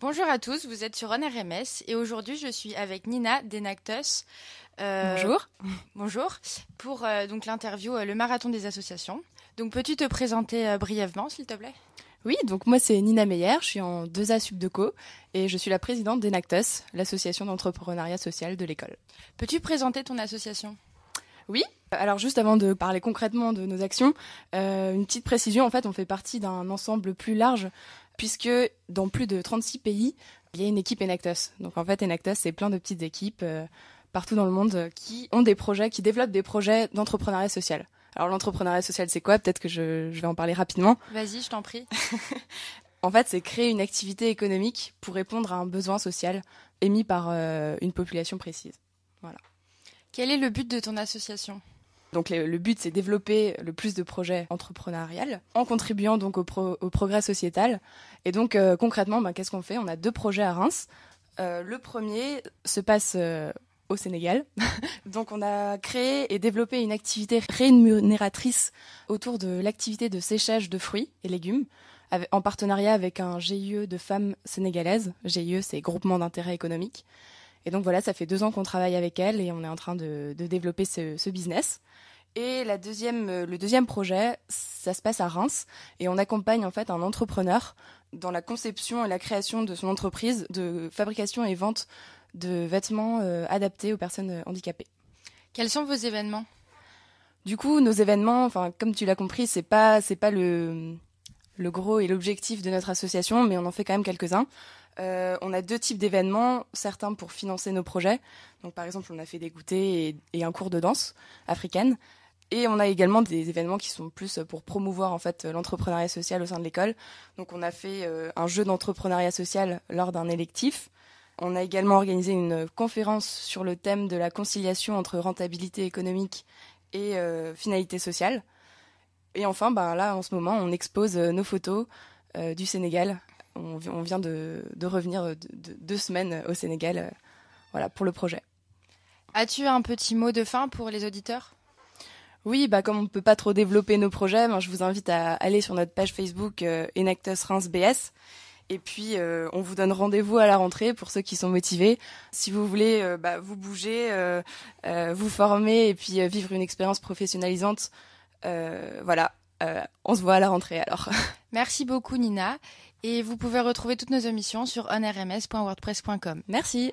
Bonjour à tous, vous êtes sur RMS et aujourd'hui je suis avec Nina Denactus. Euh, bonjour. Bonjour. Pour euh, donc l'interview euh, Le Marathon des associations. Donc peux-tu te présenter brièvement s'il te plaît? Oui, donc moi c'est Nina Meyer, je suis en 2A Subdeco et je suis la présidente d'Enactus, l'association d'entrepreneuriat social de l'école. Peux-tu présenter ton association? Oui, alors juste avant de parler concrètement de nos actions, une petite précision, en fait on fait partie d'un ensemble plus large puisque dans plus de 36 pays, il y a une équipe Enactus. Donc en fait Enactus c'est plein de petites équipes partout dans le monde qui ont des projets, qui développent des projets d'entrepreneuriat social. Alors l'entrepreneuriat social, c'est quoi? Peut-être que je, vais en parler rapidement. Vas-y, je t'en prie. en fait, c'est créer une activité économique pour répondre à un besoin social émis par euh, une population précise. Quel est le but de ton association? Donc le, but, c'est développer le plus de projets entrepreneuriales en contribuant donc au, progrès sociétal. Et donc euh, concrètement, ben, qu'est-ce qu'on fait? On a deux projets à Reims. Euh, le premier se passe au Sénégal. Donc on a créé et développé une activité rémunératrice autour de l'activité de séchage de fruits et légumes en partenariat avec un GIE de femmes sénégalaises. GIE, c'est Groupement d'intérêt économique. Et donc voilà, ça fait deux ans qu'on travaille avec elle et on est en train de, développer ce, business. Et la deuxième, euh, le deuxième projet, ça se passe à Reims et on accompagne en fait un entrepreneur dans la conception et la création de son entreprise de fabrication et vente de vêtements euh, adaptés aux personnes euh, handicapées. Quels sont vos événements? Du coup, nos événements, enfin comme tu l'as compris, c'est pas c'est pas le le gros et l'objectif de notre association, mais on en fait quand même quelques-uns. Euh, on a deux types d'événements, certains pour financer nos projets. Donc par exemple, on a fait des goûters et, un cours de danse africaine. Et on a également des événements qui sont plus pour promouvoir en fait l'entrepreneuriat social au sein de l'école. Donc on a fait un jeu d'entrepreneuriat social lors d'un électif. On a également organisé une conférence sur le thème de la conciliation entre rentabilité économique et euh, finalité sociale. Et enfin, ben là, en ce moment, on expose euh, nos photos euh, du Sénégal. On, vient de, revenir de, deux semaines au Sénégal voilà, pour le projet. As-tu un petit mot de fin pour les auditeurs? Oui, bah comme on ne peut pas trop développer nos projets, ben, je vous invite à aller sur notre page Facebook Enactus Reims BS et puis, euh, on vous donne rendez-vous à la rentrée pour ceux qui sont motivés. Si vous voulez euh, bah, vous bouger, euh, vous former et puis vivre une expérience professionnalisante, voilà, on se voit à la rentrée alors. Merci beaucoup Nina. Et vous pouvez retrouver toutes nos émissions sur onrms.wordpress.com. Merci.